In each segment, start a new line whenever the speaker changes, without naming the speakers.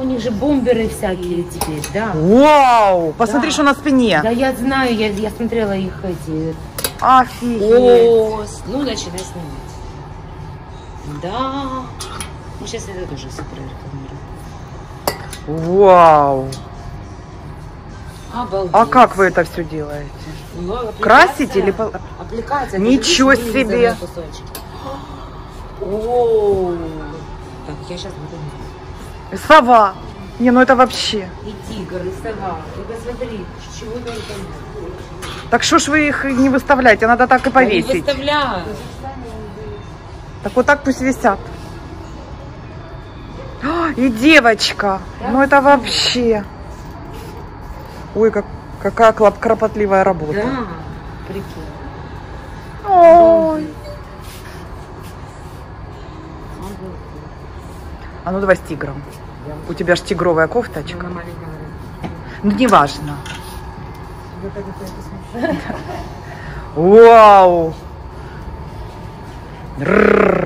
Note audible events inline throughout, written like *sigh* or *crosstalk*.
у них же бомберы всякие теперь, да.
Вау! Посмотри,
Да.
что на спине.
Да я знаю, я, я смотрела их эти.
Офигеть.
О, ну начинай снимать. Да. Ну сейчас это тоже все прорекламирую.
Вау!
Обалдеть.
А как вы это все делаете?
Ну, аппликация.
Красить или
Аппликация.
Ничего себе.
кусочки. О, так, я сейчас буду.
Сова. Не, ну это вообще.
И тигр, и сова. И посмотри, чего нет.
Так что ж вы их не выставляете? Надо так и
Я не
повесить.
выставляю.
Так вот так пусть висят. А, И девочка. Ну это вообще. Ой, как, какая кропотливая работа.
Да, прикинь.
Ой. А ну давай с тигром. У тебя ж тигровая кофточка. Ну неважно. *laughs* Вау. Рррр.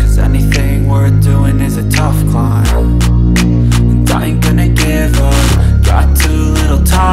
Cause anything worth doing is a tough climb. And I ain't gonna give up Got too little time,